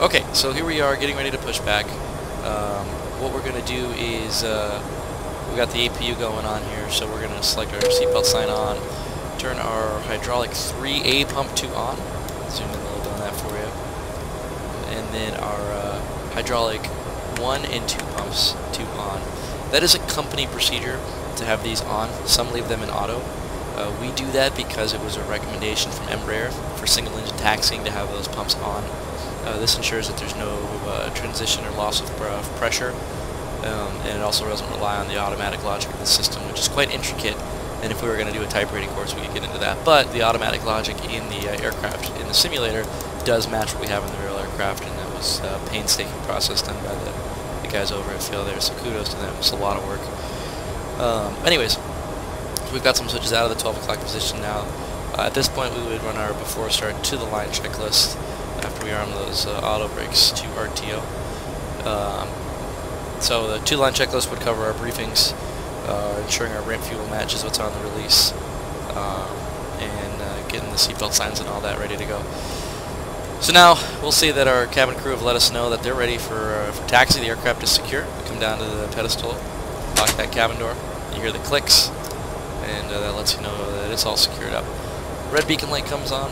Okay, so here we are getting ready to push back. Um, what we're going to do is, uh, we got the APU going on here, so we're going to select our seatbelt sign on, turn our hydraulic 3A pump to on, zoom in a little bit on that for you, and then our uh, hydraulic 1 and 2 pumps to on. That is a company procedure to have these on. Some leave them in auto. Uh, we do that because it was a recommendation from Embraer for single engine taxiing to have those pumps on. Uh, this ensures that there's no uh, transition or loss of, of pressure, um, and it also doesn't rely on the automatic logic of the system, which is quite intricate. And if we were going to do a type rating course, we could get into that. But the automatic logic in the uh, aircraft, in the simulator, does match what we have in the real aircraft, and that was a painstaking process done by the, the guys over at FeelThere. So kudos to them. It's a lot of work. Um, anyways, we've got some switches out of the 12 o'clock position now. Uh, at this point, we would run our before start to the line checklist after we arm those uh, auto brakes to RTO. Um, so the two-line checklist would cover our briefings, uh, ensuring our ramp fuel matches what's on the release, um, and uh, getting the seatbelt signs and all that ready to go. So now we'll see that our cabin crew have let us know that they're ready for, uh, for taxi. The aircraft is secure. We come down to the pedestal, lock that cabin door. You hear the clicks, and uh, that lets you know that it's all secured up. Red beacon light comes on.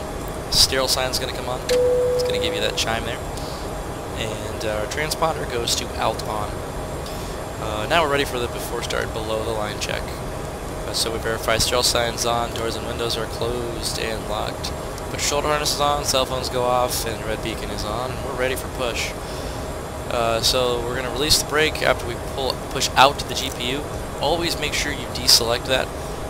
Sterile sign's going to come on. It's going to give you that chime there. And uh, our transponder goes to out on. Uh, now we're ready for the before start below the line check. Uh, so we verify sterile signs on, doors and windows are closed and locked. But shoulder harnesses on, cell phones go off, and red beacon is on, and we're ready for push. Uh, so we're going to release the brake after we pull push out to the GPU. Always make sure you deselect that.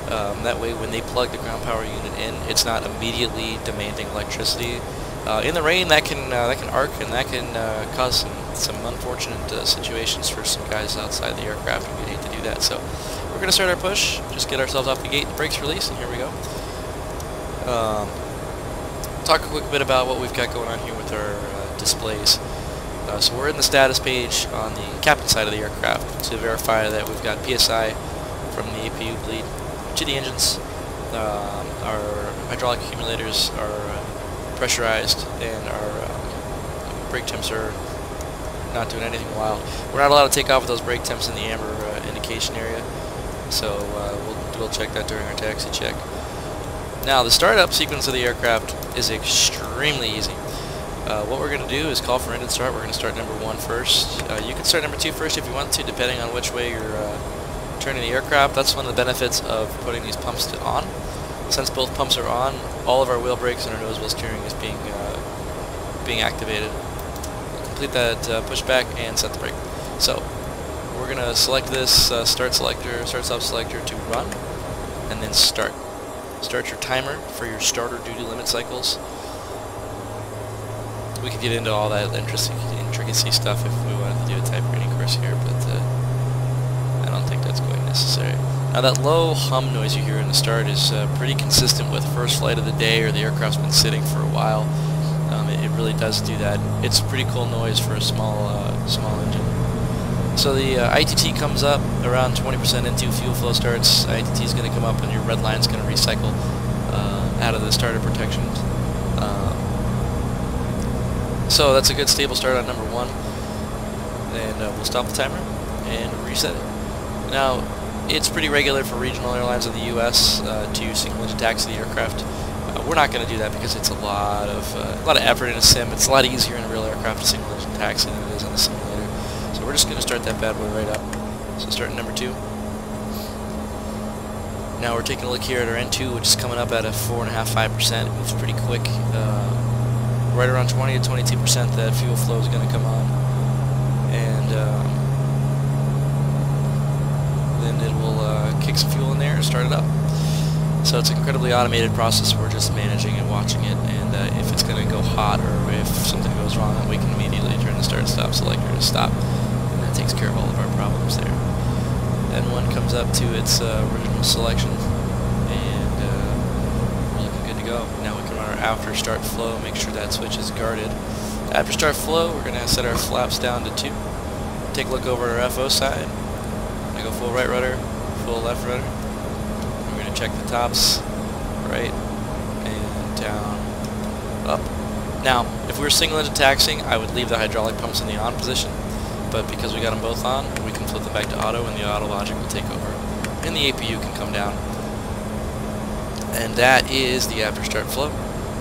Um, that way when they plug the ground power unit in, it's not immediately demanding electricity. Uh, in the rain, that can uh, that can arc and that can uh, cause some, some unfortunate uh, situations for some guys outside the aircraft. We'd hate to do that. So we're going to start our push, just get ourselves off the gate, the brakes release, and here we go. Um, talk a quick bit about what we've got going on here with our uh, displays. Uh, so we're in the status page on the captain side of the aircraft to verify that we've got PSI from the APU bleed to the engines. Um, our hydraulic accumulators are uh, pressurized and our um, brake temps are not doing anything wild. We're not allowed to take off with those brake temps in the amber uh, indication area, so uh, we'll, we'll check that during our taxi check. Now the startup sequence of the aircraft is extremely easy. Uh, what we're going to do is call for engine start. We're going to start number one first. Uh, you can start number two first if you want to, depending on which way you're uh, turning the aircraft. That's one of the benefits of putting these pumps to on. Since both pumps are on, all of our wheel brakes and our nose wheel steering is being uh, being activated. Complete that uh, pushback and set the brake. So we're going to select this uh, start selector, start stop selector to run, and then start. Start your timer for your starter duty limit cycles we could get into all that interesting intricacy stuff if we wanted to do a type rating course here, but uh, I don't think that's quite necessary. Now that low hum noise you hear in the start is uh, pretty consistent with first flight of the day or the aircraft's been sitting for a while. Um, it, it, really does do that. It's a pretty cool noise for a small uh, small engine. So the uh, ITT comes up around 20% into fuel flow starts. ITT is going to come up and your red line is going to recycle uh, out of the starter protection. Um, so that's a good stable start on number one. And uh, we'll stop the timer and reset it. Now, it's pretty regular for regional airlines in the U.S. Uh, to single engine taxi the aircraft. Uh, we're not going to do that because it's a lot of uh, a lot of effort in a sim. It's a lot easier in a real aircraft to single engine taxi than it is in a simulator. So we're just going to start that bad boy right up. So starting number two. Now we're taking a look here at our N2, which is coming up at a 4.5-5%. It moves pretty quick. Uh, right around 20 to 22 percent that fuel flow is going to come on and um, then it will uh, kick some fuel in there and start it up so it's an incredibly automated process we're just managing and watching it and uh, if it's going to go hot or if something goes wrong we can immediately turn the start stop selector to stop and that takes care of all of our problems there then one comes up to its uh, original selection and uh, we're looking good to go now we can run our after start flow, make sure that switch is guarded. After start flow, we're going to set our flaps down to 2. Take a look over our FO side. I go full right rudder, full left rudder. We're going to check the tops, right, and down, up, Now, if we were single engine taxiing, I would leave the hydraulic pumps in the on position, but because we got them both on, we can flip them back to auto and the auto logic will take over. And the APU can come down. And that is the after start flow.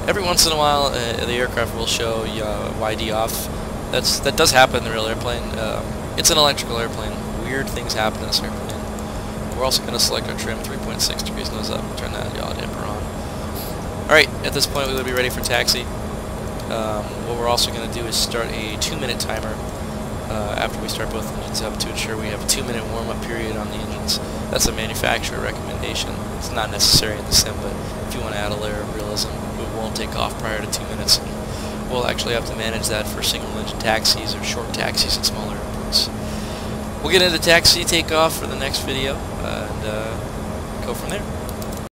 Every once in a while, uh, the aircraft will show uh, YD off. That's That does happen in the real airplane. Um, it's an electrical airplane. Weird things happen in this airplane. We're also going to select our trim 3.6 degrees nose up, turn that yaw damper on. Alright, at this point we would be ready for taxi. Um, what we're also going to do is start a two minute timer uh, after we start both engines up to ensure we have a two minute warm up period on the engines. That's a manufacturer recommendation. It's not necessary in the sim, but if you want to add a layer of realism, it won't take off prior to two minutes. We'll actually have to manage that for single engine taxis or short taxis at smaller. We'll get into taxi takeoff for the next video and uh, go from there.